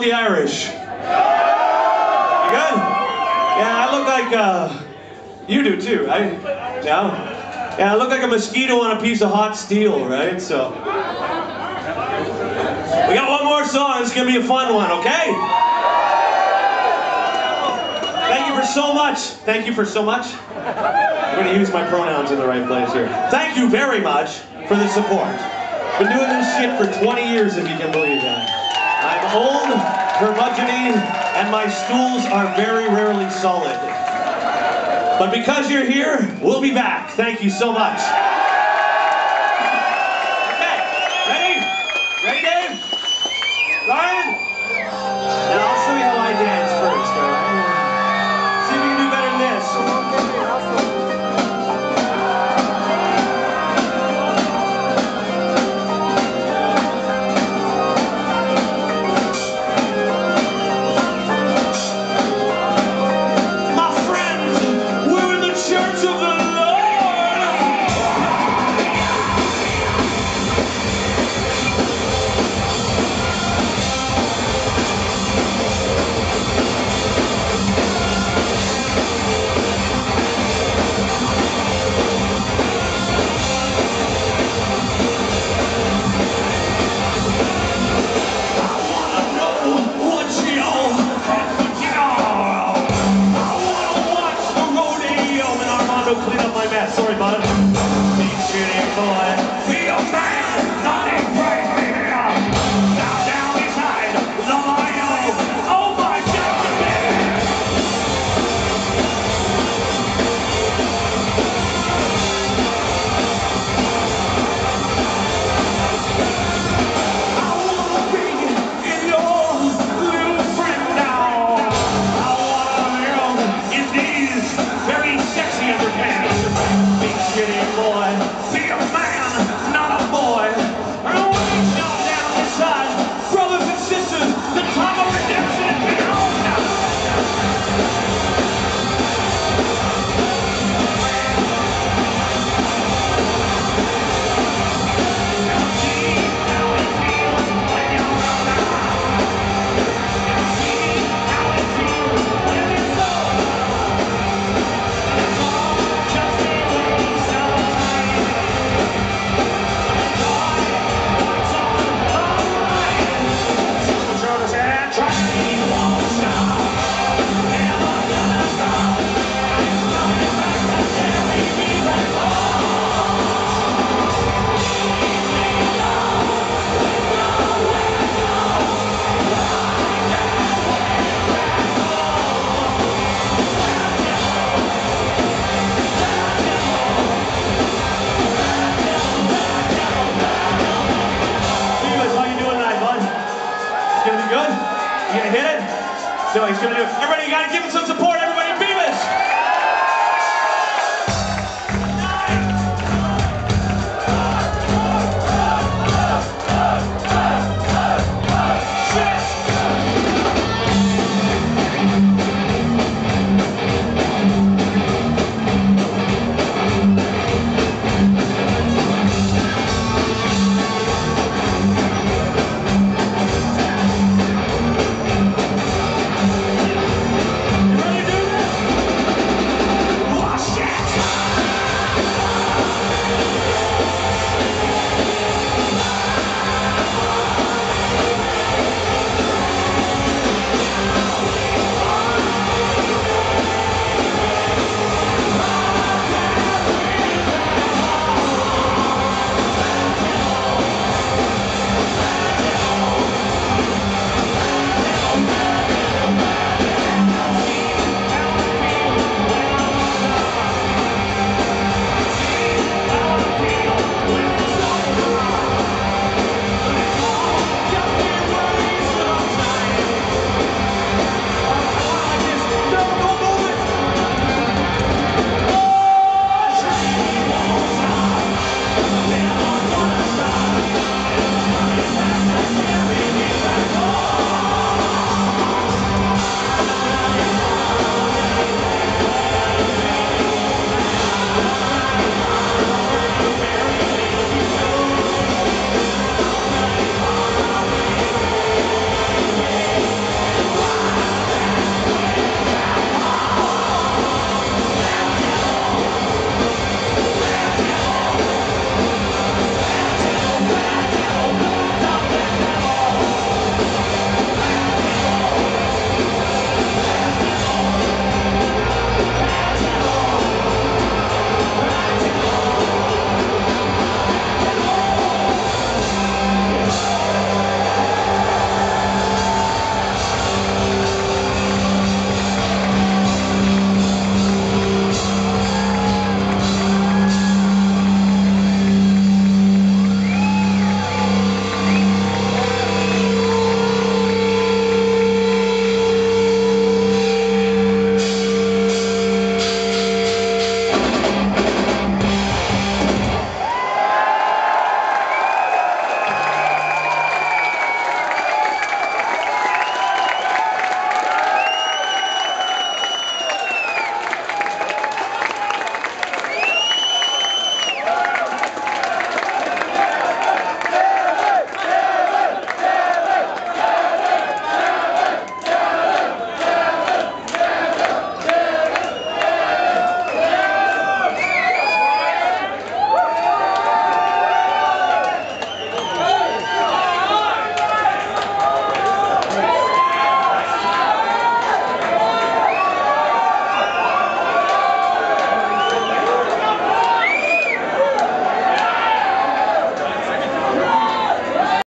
the Irish? You good? Yeah, I look like, uh, you do too. I, yeah? Yeah, I look like a mosquito on a piece of hot steel, right? So. We got one more song. It's gonna be a fun one, okay? Thank you for so much. Thank you for so much. I'm gonna use my pronouns in the right place here. Thank you very much for the support. Been doing this shit for 20 years, if you can believe that. I'm old, curmudgeony, and my stools are very rarely solid. But because you're here, we'll be back. Thank you so much.